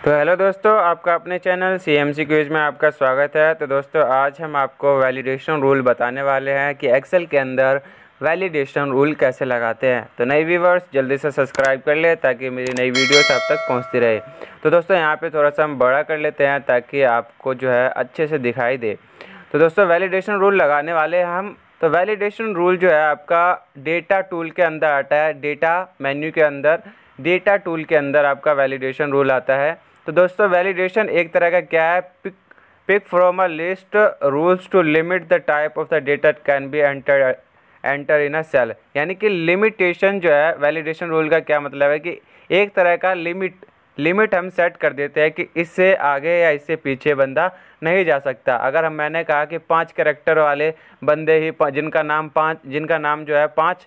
तो हेलो दोस्तों, आपका अपने channel C M C Qs में आपका स्वागत है। तो दोस्तों, आज हम आपको वैलिडेशन रूल बताने वाले हैं कि एक्सेल के अंदर वैलिडेशन रूल कैसे लगाते हैं। तो नई व्यूवर्स जल्दी से सब्सक्राइब कर ले ताकि मेरी नई वीडियोस आप तक पहुँचती रहे। तो दोस्तों, यहाँ पे थोड़ा सा हम बड़ा कर लेते हैं ताकि आपको जो है अच्छे से दिखाई दे। तो दोस्तों वैलिडेशन रूल लगाने वाले हम। तो वैलिडेशन रूल जो है आपका डेटा टूल के अंदर आता है। डेटा मेन्यू के अंदर डेटा टूल के अंदर आपका वैलिडेशन रूल आता है। तो दोस्तों वैलिडेशन एक तरह का क्या है? Pick pick from a list rules to limit the type of the data can be enter enter in a cell यानी कि लिमिटेशन जो है वैलिडेशन रूल का क्या मतलब है कि एक तरह का लिमिट लिमिट हम सेट कर देते हैं कि इससे आगे या इससे पीछे बंदा नहीं जा सकता। अगर हम, मैंने कहा कि पाँच करेक्टर वाले बंदे ही, जिनका नाम पाँच, जिनका नाम जो है, पाँच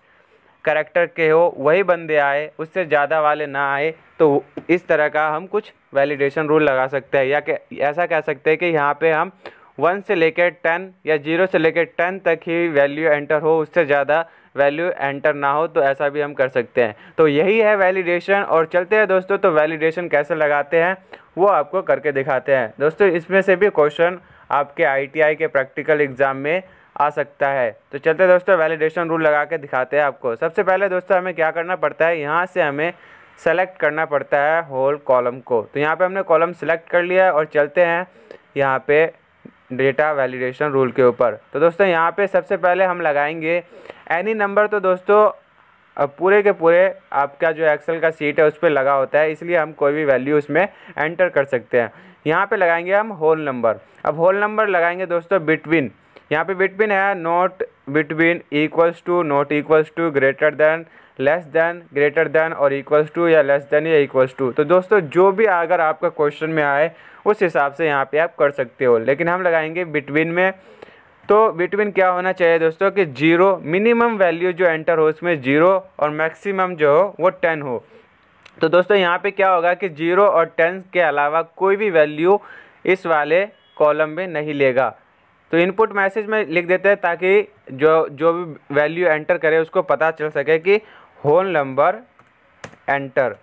करेक्टर के हो, वही बंदे आए, उससे ज़्यादा वाले ना आए तो इस तरह का हम कुछ वैलिडेशन रूल लगा सकते हैं। या ऐसा कह सकते हैं कि यहाँ पे हम वन से लेकर टेन या ज़ीरो से लेकर टेन तक ही वैल्यू एंटर हो, उससे ज़्यादा वैल्यू एंटर ना हो तो ऐसा भी हम कर सकते हैं। तो यही है वैलिडेशन और चलते हैं दोस्तों तो वैलिडेशन कैसे लगाते हैं, वो आपको करके दिखाते हैं। दोस्तों, इसमें से भी क्वेश्चन आपके आईटीआई के प्रैक्टिकल एग्ज़ाम में आ सकता है। तो चलते दोस्तों वैलिडेशन रूल लगा के दिखाते हैं आपको। सबसे पहले दोस्तों, हमें क्या करना पड़ता है? यहाँ से हमें सेलेक्ट करना पड़ता है होल कॉलम को। तो यहाँ पे हमने कॉलम सेलेक्ट कर लिया है और चलते हैं यहाँ पे डेटा वैलिडेशन रूल के ऊपर। तो दोस्तों, यहाँ पे सबसे पहले हम लगाएँगे एनी नंबर तो दोस्तों पूरे के पूरे आपका जो एक्सेल का सीट है, उस पर लगा होता है, इसलिए हम कोई भी वैल्यू उसमें एंटर कर सकते हैं। यहाँ पे लगाएँगे हम होल नंबर अब होल नंबर लगाएँगे दोस्तों बिटवीन यहाँ पे बिटवीन है not between equals to not equals to greater than less than greater than और इक्वल्स टू या लेस देन या इक्वल्स टू तो दोस्तों, जो भी अगर आपका क्वेश्चन में आए, उस हिसाब से यहाँ पे आप कर सकते हो। लेकिन हम लगाएँगे बिटवीन में। तो बिटवीन क्या होना चाहिए दोस्तों कि ज़ीरो मिनिमम वैल्यू जो एंटर हो उसमें ज़ीरो और मैक्सिमम जो हो वो टेन हो। तो दोस्तों यहाँ पे क्या होगा कि ज़ीरो और टेन के अलावा कोई भी वैल्यू इस वाले कॉलम में नहीं लेगा। तो इनपुट मैसेज में लिख देते हैं ताकि जो जो भी वैल्यू एंटर करे उसको पता चल सके कि होल नंबर एंटर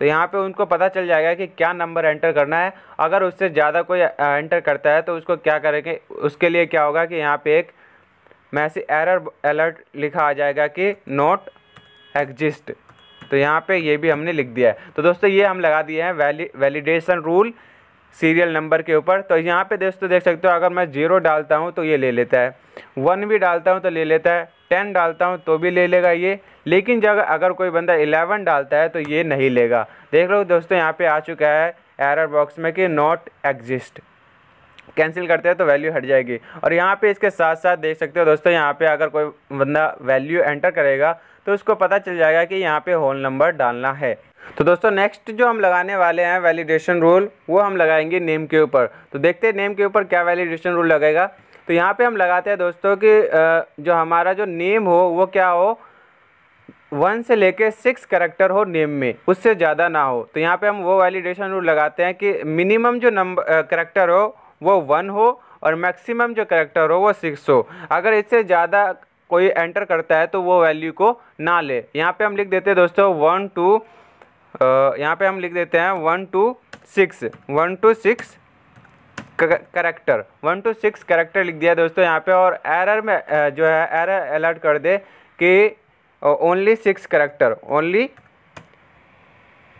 तो यहाँ पे उनको पता चल जाएगा कि क्या नंबर एंटर करना है। अगर उससे ज़्यादा कोई एंटर करता है तो उसको क्या करेंगे उसके लिए क्या होगा कि यहाँ पे एक मैसेज एरर अलर्ट लिखा आ जाएगा कि नोट एग्जिस्ट तो यहाँ पे ये भी हमने लिख दिया है। तो दोस्तों, ये हम लगा दिए हैं वैली वैलिडेशन रूल सीरियल नंबर के ऊपर। तो यहाँ पे दोस्तों, देख सकते हो, अगर मैं ज़ीरो डालता हूँ तो ये ले लेता है। वन भी डालता हूँ तो ले लेता है। टेन डालता हूँ तो भी ले लेगा ये। लेकिन जब अगर कोई बंदा इलेवन डालता है तो ये नहीं लेगा। देख लो दोस्तों, यहाँ पे आ चुका है एरर बॉक्स में कि नॉट एग्जिस्ट कैंसिल करते हैं तो वैल्यू हट जाएगी। और यहाँ पे इसके साथ साथ देख सकते हो दोस्तों, यहाँ पे अगर कोई बंदा वैल्यू एंटर करेगा तो उसको पता चल जाएगा कि यहाँ पे होल नंबर डालना है। तो दोस्तों नेक्स्ट जो हम लगाने वाले हैं वैलिडेशन रूल वो हम लगाएँगे नेम के ऊपर। तो देखते हैं नेम के ऊपर क्या वैलिडेशन रूल लगेगा। तो यहाँ पे हम लगाते हैं दोस्तों कि जो हमारा जो नेम हो, वो क्या हो? वन से लेके सिक्स करेक्टर हो नेम में, उससे ज़्यादा ना हो। तो यहाँ पे हम वो वैलिडेशन रूल लगाते हैं कि मिनिमम जो नंबर करेक्टर हो, वो वन हो और मैक्सिमम जो करेक्टर हो, वो सिक्स हो। अगर इससे ज़्यादा कोई एंटर करता है तो वो वैल्यू को ना ले। यहाँ पे हम लिख देते हैं दोस्तों वन टू यहाँ पे हम लिख देते हैं one two six one two six character one two six character लिख दिया दोस्तों यहाँ पे और एरर में जो है एरर अलर्ट कर दे कि only six character only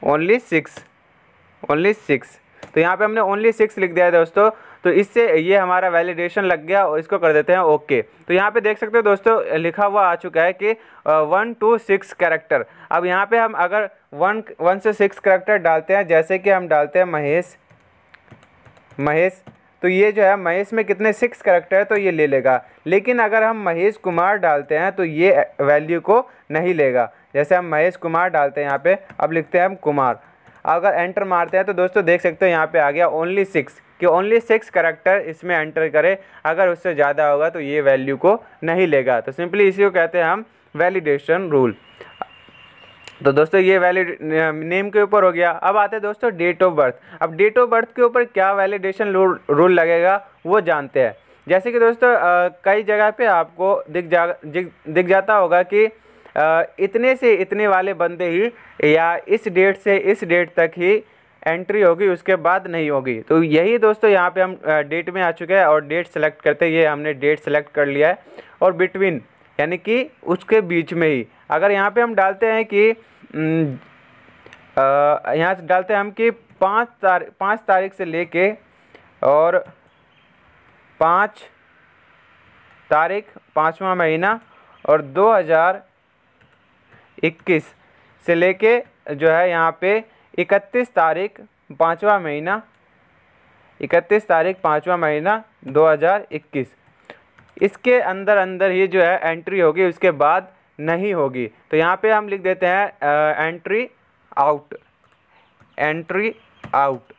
only six only six तो यहाँ पे हमने ओनली सिक्स लिख दिया है दोस्तों। तो इससे ये हमारा वैलिडेशन लग गया और इसको कर देते हैं ओके तो यहाँ पे देख सकते हो दोस्तों, लिखा हुआ आ चुका है कि वन टू सिक्स करेक्टर अब यहाँ पे हम अगर वन वन से सिक्स करेक्टर डालते हैं, जैसे कि हम डालते हैं महेश महेश तो ये जो है, महेश में कितने सिक्स करेक्टर है तो ये ले लेगा। लेकिन अगर हम महेश कुमार डालते हैं तो ये वैल्यू को नहीं लेगा। जैसे हम महेश कुमार डालते हैं यहाँ पे, अब लिखते हैं हम कुमार। अगर एंटर मारते हैं तो दोस्तों देख सकते हो यहाँ पे आ गया ओनली सिक्स कि ओनली सिक्स करेक्टर इसमें एंटर करे। अगर उससे ज़्यादा होगा तो ये वैल्यू को नहीं लेगा। तो सिंपली इसी को कहते हैं हम वैलिडेशन रूल तो दोस्तों ये वैलिड नेम के ऊपर हो गया। अब आते हैं दोस्तों डेट ऑफ़ बर्थ अब डेट ऑफ़ बर्थ के ऊपर क्या वैलिडेशन रूल लगेगा वो जानते हैं। जैसे कि दोस्तों कई जगह पे आपको दिख जा दिख जाता होगा कि आ, इतने से इतने वाले बंदे ही या इस डेट से इस डेट तक ही एंट्री होगी उसके बाद नहीं होगी। तो यही दोस्तों यहाँ पे हम डेट में आ चुके हैं और डेट सेलेक्ट करते ये हमने डेट सेलेक्ट कर लिया है। और बिटवीन यानी कि उसके बीच में ही। अगर यहाँ पे हम डालते हैं कि यहाँ से डालते हैं हम कि पाँच तारीख पाँच तारीख से लेके और पाँच तारीख, पाँचवा महीना और दो हज़ार इक्कीस से लेके जो है यहाँ पे इकतीस तारीख, पाँचवा महीना, इकतीस तारीख, पाँचवा महीना दो हज़ार इक्कीस। इसके अंदर अंदर ही जो है एंट्री होगी, उसके बाद नहीं होगी। तो यहाँ पे हम लिख देते हैं entry out entry out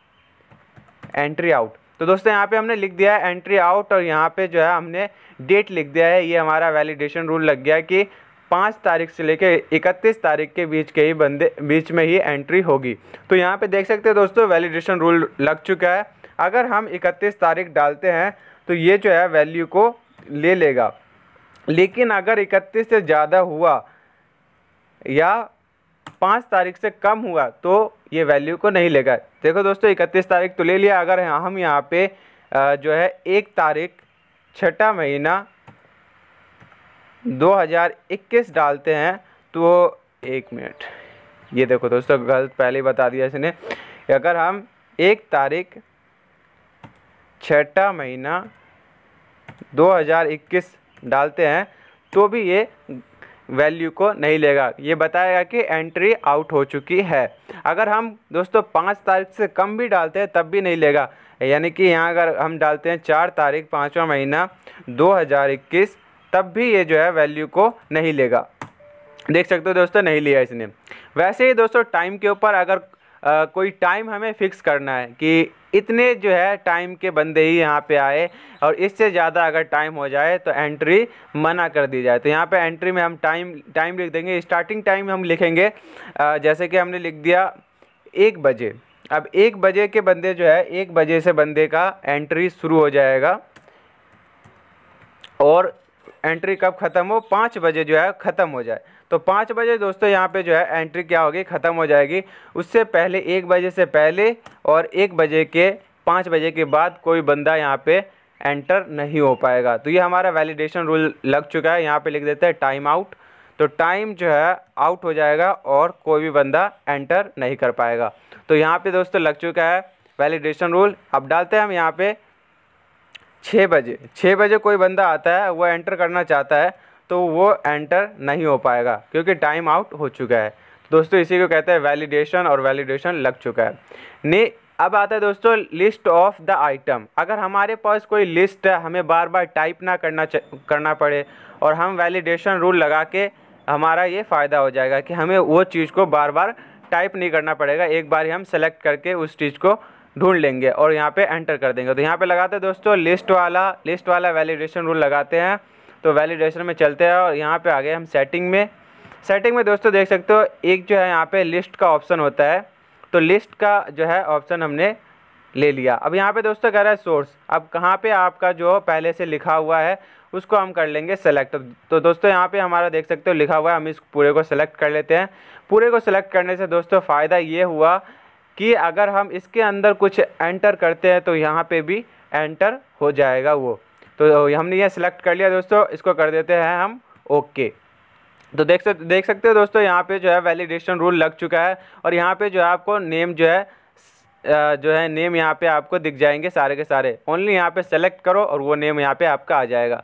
entry out तो दोस्तों, यहाँ पे हमने लिख दिया है एंट्री आउट और यहाँ पे जो है हमने डेट लिख दिया है। ये हमारा वैलिडेशन रूल लग गया कि पाँच तारीख से लेकर इकतीस तारीख के बीच के ही बंदे, बीच में ही एंट्री होगी। तो यहाँ पे देख सकते हैं दोस्तों वैलिडेशन रूल लग चुका है। अगर हम इकतीस तारीख डालते हैं तो ये जो है वैल्यू को ले लेगा। लेकिन अगर इकतीस से ज़्यादा हुआ या पाँच तारीख से कम हुआ तो ये वैल्यू को नहीं लेगा। देखो दोस्तों, इकतीस तारीख तो ले लिया। अगर हम यहाँ पे जो है, एक तारीख, छठा महीना 2021 डालते हैं तो एक मिनट। ये देखो दोस्तों, गलत पहले ही बता दिया इसने। अगर हम एक तारीख, छठा महीना 2021 डालते हैं तो भी ये वैल्यू को नहीं लेगा। ये बताएगा कि एंट्री आउट हो चुकी है। अगर हम दोस्तों पाँच तारीख से कम भी डालते हैं, तब भी नहीं लेगा। यानी कि यहाँ अगर हम डालते हैं चार तारीख, पाँचवा महीना 2021 तब भी ये जो है वैल्यू को नहीं लेगा। देख सकते हो दोस्तों, नहीं लिया इसने। वैसे ही दोस्तों, टाइम के ऊपर अगर आ, कोई टाइम हमें फिक्स करना है कि इतने जो है टाइम के बंदे ही यहाँ पे आए और इससे ज़्यादा अगर टाइम हो जाए तो एंट्री मना कर दी जाए। तो यहाँ पे एंट्री में हम टाइम टाइम लिख देंगे। स्टार्टिंग टाइम हम लिखेंगे। जैसे कि हमने लिख दिया एक बजे। अब एक बजे के बंदे जो है एक बजे से बंदे का एंट्री शुरू हो जाएगा। और एंट्री कब ख़त्म हो? पाँच बजे जो है, ख़त्म हो जाए। तो पाँच बजे दोस्तों यहाँ पे जो है, एंट्री क्या होगी? ख़त्म हो जाएगी। उससे पहले एक बजे से पहले और एक बजे के, पाँच बजे के बाद कोई बंदा यहाँ पे एंटर नहीं हो पाएगा। तो ये हमारा वैलिडेशन रूल लग चुका है। यहाँ पे लिख देते हैं टाइम आउट तो टाइम जो है आउट हो जाएगा और कोई भी बंदा एंटर नहीं कर पाएगा। तो यहाँ पे दोस्तों लग चुका है वैलिडेशन रूल अब डालते हैं हम यहाँ पे छः बजे। छः बजे कोई बंदा आता है, वो एंटर करना चाहता है तो वो एंटर नहीं हो पाएगा, क्योंकि टाइम आउट हो चुका है। दोस्तों, इसी को कहते हैं वैलिडेशन और वैलिडेशन लग चुका है। ने, अब आता है दोस्तों लिस्ट ऑफ़ द आइटम अगर हमारे पास कोई लिस्ट है, हमें बार बार टाइप ना करना करना पड़े, और हम वैलिडेशन रूल लगा के हमारा ये फ़ायदा हो जाएगा कि हमें वो चीज़ को बार बार टाइप नहीं करना पड़ेगा। एक बार ही हम सेलेक्ट करके उस चीज़ को ढूंढ लेंगे और यहाँ पे एंटर कर देंगे। तो यहाँ पे लगाते हैं दोस्तों लिस्ट वाला लिस्ट वाला वैलिडेशन रूल लगाते हैं। तो वैलिडेशन में चलते हैं और यहाँ पे आ गए हम सेटिंग में। सेटिंग में दोस्तों देख सकते हो, एक जो है यहाँ पे लिस्ट का ऑप्शन होता है। तो लिस्ट का जो है ऑप्शन हमने ले लिया। अब यहाँ पे दोस्तों कह रहा है सोर्स अब कहाँ पे आपका जो पहले से लिखा हुआ है, उसको हम कर लेंगे सेलेक्ट तो दोस्तों यहाँ पे हमारा देख सकते हो लिखा हुआ है, हम इस पूरे को सेलेक्ट कर लेते हैं। पूरे को सेलेक्ट करने से दोस्तों फ़ायदा ये हुआ कि अगर हम इसके अंदर कुछ एंटर करते हैं तो यहाँ पे भी एंटर हो जाएगा वो। तो हमने ये सिलेक्ट कर लिया दोस्तों, इसको कर देते हैं हम ओके तो देख सकते देख सकते हो दोस्तों, यहाँ पे जो है वैलिडेशन रूल लग चुका है, और यहाँ पे जो है आपको नेम जो है जो है नेम यहाँ पे आपको दिख जाएँगे सारे के सारे। ओनली यहाँ पे सेलेक्ट करो और वो नेम यहाँ पे आपका आ जाएगा।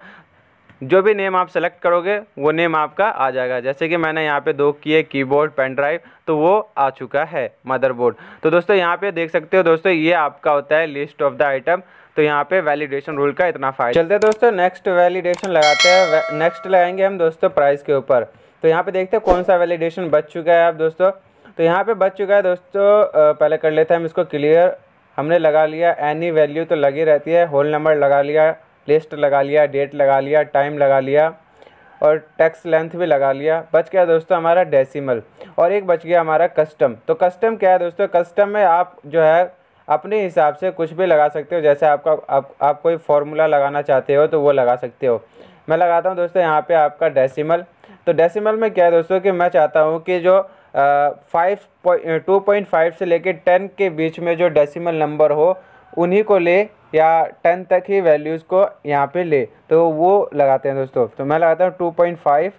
जो भी नेम आप सेलेक्ट करोगे, वो नेम आपका आ जाएगा। जैसे कि मैंने यहाँ पे दो किए कीबोर्ड पेन ड्राइव तो वो आ चुका है मदरबोर्ड तो दोस्तों, यहाँ पे देख सकते हो दोस्तों, ये आपका होता है लिस्ट ऑफ़ द आइटम तो यहाँ पे वैलिडेशन रूल का इतना फ़ायदा। चलते दोस्तों नेक्स्ट वैलिडेशन लगाते हैं। नेक्स्ट लगाएँगे हम दोस्तों प्राइस के ऊपर। तो यहाँ पे देखते हैं कौन सा वैलिडेशन बच चुका है आप दोस्तों। तो यहाँ पे बच चुका है दोस्तों पहले कर लेते हैं हम इसको क्लियर हमने लगा लिया एनी वैल्यू तो लगी रहती है। होल नंबर लगा लिया। लिस्ट लगा लिया डेट लगा लिया टाइम लगा लिया और टैक्स लेंथ भी लगा लिया। बच गया दोस्तों हमारा डेसिमल और एक बच गया हमारा कस्टम तो कस्टम क्या है दोस्तों? कस्टम में आप जो है अपने हिसाब से कुछ भी लगा सकते हो। जैसे आपका आप, आप कोई फार्मूला लगाना चाहते हो तो वो लगा सकते हो। मैं लगाता हूँ दोस्तों यहाँ पे आपका डेसिमल तो डेसिमल में क्या है दोस्तों कि मैं चाहता हूँ कि जो फाइव टू पॉइंट फाइव से लेके टेन के बीच में जो डेसिमल नंबर हो उन्हीं को ले या टेन तक ही वैल्यूज़ को यहाँ पे ले। तो वो लगाते हैं दोस्तों। तो मैं लगाता हूँ टू पॉइंट फाइव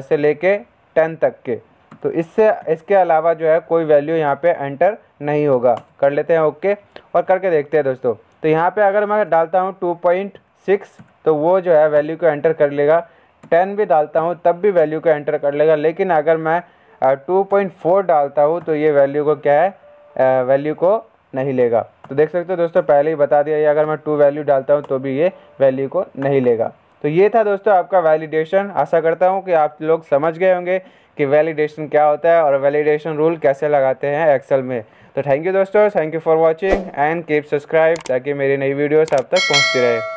से लेके टेन तक के। तो इससे, इसके अलावा जो है कोई वैल्यू यहाँ पे एंटर नहीं होगा। कर लेते हैं ओके और करके देखते हैं दोस्तों। तो यहाँ पे अगर मैं डालता हूँ टू पॉइंट सिक्स तो वो जो है वैल्यू को एंटर कर लेगा। टेन भी डालता हूँ, तब भी वैल्यू को एंटर कर लेगा। लेकिन अगर मैं टू पॉइंट फोर डालता हूँ तो ये वैल्यू को क्या है वैल्यू को नहीं लेगा। तो देख सकते हो दोस्तों, पहले ही बता दिया, ये अगर मैं टू वैल्यू डालता हूँ तो भी ये वैल्यू को नहीं लेगा। तो ये था दोस्तों आपका वैलिडेशन आशा करता हूँ कि आप लोग समझ गए होंगे कि वैलिडेशन क्या होता है और वैलिडेशन रूल कैसे लगाते हैं एक्सेल में। तो थैंक यू दोस्तों thank you for watching and keep subscribe ताकि मेरी नई वीडियोस आप तक पहुँचती रहे।